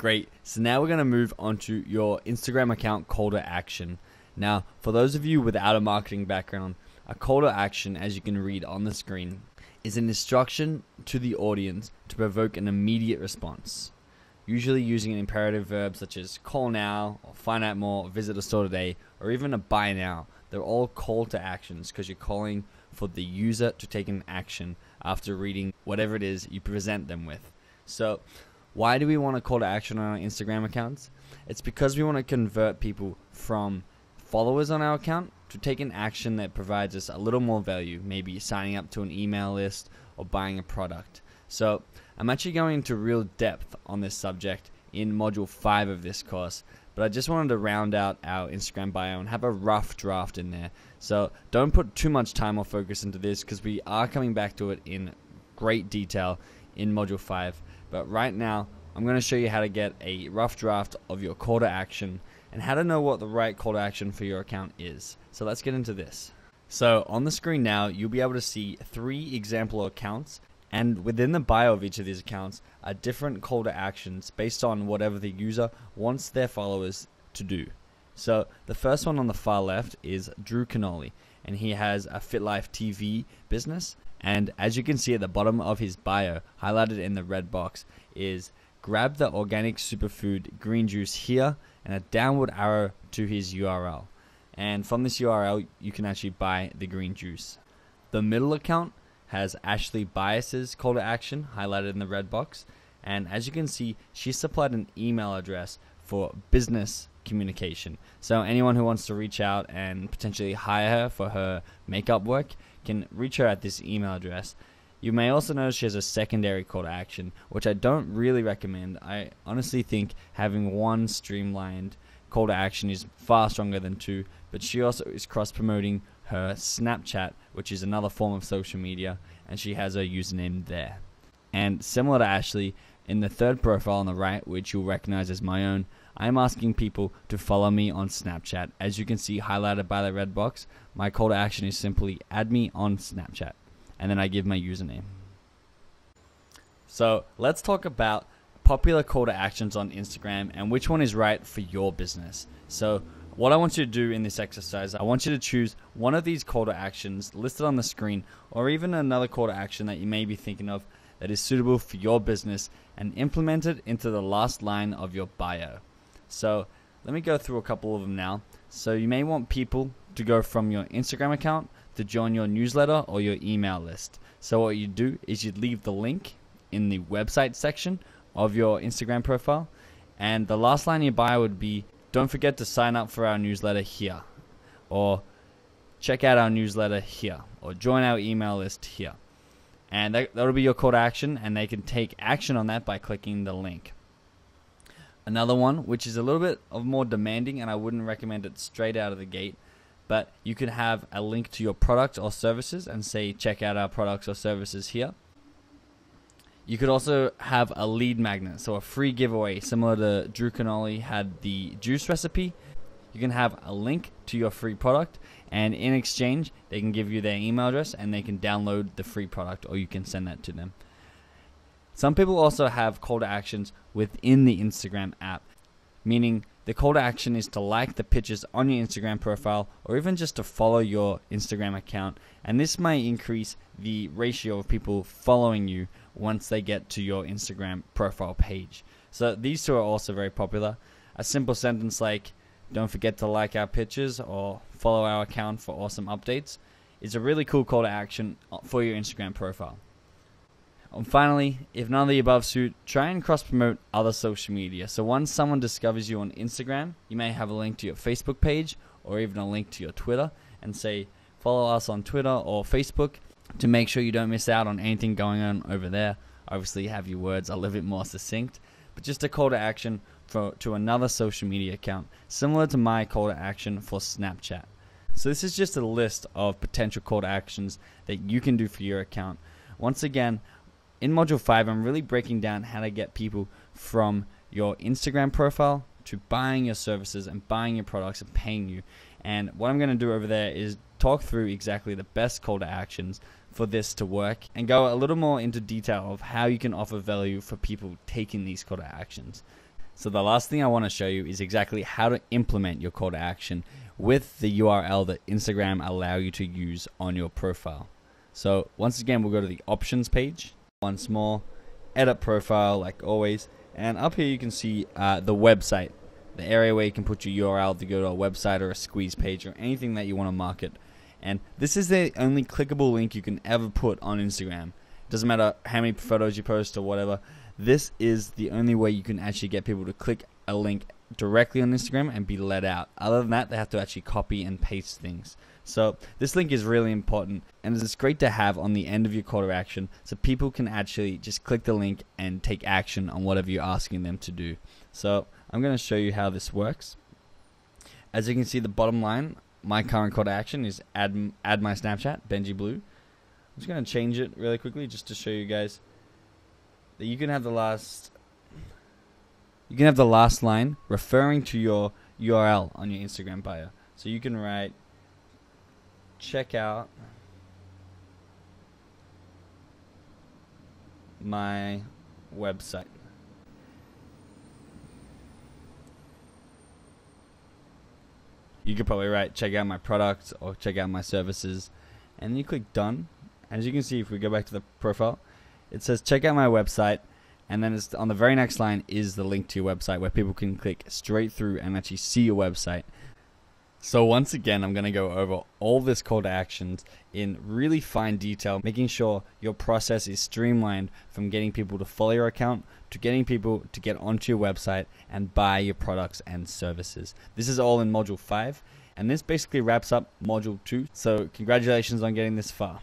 Great. So now we're going to move on to your Instagram account call to action. Now, for those of you without a marketing background, a call to action, as you can read on the screen, is an instruction to the audience to provoke an immediate response. Usually using an imperative verb such as call now, or find out more, or visit a store today, or even a buy now. They're all call to actions because you're calling for the user to take an action after reading whatever it is you present them with. So, why do we want to call to action on our Instagram accounts? It's because we want to convert people from followers on our account to take an action that provides us a little more value, maybe signing up to an email list or buying a product. So, I'm actually going into real depth on this subject in module 5 of this course, but I just wanted to round out our Instagram bio and have a rough draft in there. So, don't put too much time or focus into this because we are coming back to it in great detail in module 5. But right now, I'm going to show you how to get a rough draft of your call to action and how to know what the right call to action for your account is. So let's get into this. So on the screen now, you'll be able to see three example accounts and within the bio of each of these accounts are different call to actions based on whatever the user wants their followers to do. So the first one on the far left is Drew Canole, and he has a FitLife TV business. And as you can see at the bottom of his bio, highlighted in the red box, is grab the organic superfood green juice here and a downward arrow to his URL. And from this URL, you can actually buy the green juice. The middle account has Ashley Bias's call to action highlighted in the red box. And as you can see, she supplied an email address for business communication. So anyone who wants to reach out and potentially hire her for her makeup work can reach her at this email address. You may also notice she has a secondary call to action, which I don't really recommend. I honestly think having one streamlined call to action is far stronger than two, but she also is cross promoting her Snapchat, which is another form of social media, and she has her username there. And similar to Ashley, in the third profile on the right, which you'll recognize as my own, I'm asking people to follow me on Snapchat. As you can see highlighted by the red box, my call to action is simply add me on Snapchat and then I give my username. So let's talk about popular call to actions on Instagram and which one is right for your business. So what I want you to do in this exercise, I want you to choose one of these call to actions listed on the screen or even another call to action that you may be thinking of that is suitable for your business and implement it into the last line of your bio. So let me go through a couple of them now. So you may want people to go from your Instagram account to join your newsletter or your email list. So what you do is you'd leave the link in the website section of your Instagram profile, and the last line in your bio would be, "Don't forget to sign up for our newsletter here," or "Check out our newsletter here," or "Join our email list here." And that, that'll be your call to action, and they can take action on that by clicking the link. Another one, which is a little bit of more demanding, and I wouldn't recommend it straight out of the gate, but you could have a link to your product or services and say, check out our products or services here. You could also have a lead magnet, so a free giveaway, similar to Drew Canole had the juice recipe. You can have a link to your free product, and in exchange, they can give you their email address and they can download the free product, or you can send that to them. Some people also have call to actions within the Instagram app, meaning the call to action is to like the pictures on your Instagram profile or even just to follow your Instagram account. And this may increase the ratio of people following you once they get to your Instagram profile page. So these two are also very popular. A simple sentence like, don't forget to like our pictures or follow our account for awesome updates It's a really cool call to action uh, for your Instagram profile. And finally, if none of the above suit, try and cross promote other social media. So once someone discovers you on Instagram, you may have a link to your Facebook page or even a link to your Twitter and say, follow us on Twitter or Facebook to make sure you don't miss out on anything going on over there. Obviously, have your words a little bit more succinct, but just a call to action for to another social media account, similar to my call to action for Snapchat. So this is just a list of potential call to actions that you can do for your account. Once again, in Module 5, I'm really breaking down how to get people from your Instagram profile to buying your services and buying your products and paying you. And what I'm going to do over there is talk through exactly the best call to actions for this to work and go a little more into detail of how you can offer value for people taking these call to actions. So the last thing I want to show you is exactly how to implement your call to action with the URL that Instagram allow you to use on your profile. So once again, we'll go to the options page once more, edit profile like always, and up here you can see uh, the website, the area where you can put your URL to go to a website or a squeeze page or anything that you want to market. And this is the only clickable link you can ever put on Instagram. It doesn't matter how many photos you post or whatever. This is the only way you can actually get people to click a link directly on Instagram and be let out. Other than that, they have to actually copy and paste things. So this link is really important and it's great to have on the end of your call to action so people can actually just click the link and take action on whatever you're asking them to do. So I'm going to show you how this works. As you can see the bottom line, my current call to action is add add my Snapchat, Benji Blue. I'm just going to change it really quickly just to show you guys that you can have the last you can have the last line referring to your URL on your Instagram bio. So you can write check out my website. You could probably write check out my products or check out my services and then you click done. As you can see if we go back to the profile, it says check out my website and then it's on the very next line is the link to your website where people can click straight through and actually see your website so once again, I'm going to go over all this call to actions in really fine detail, making sure your process is streamlined from getting people to follow your account to getting people to get onto your website and buy your products and services. This is all in module 5 and this basically wraps up module 2. So congratulations on getting this far.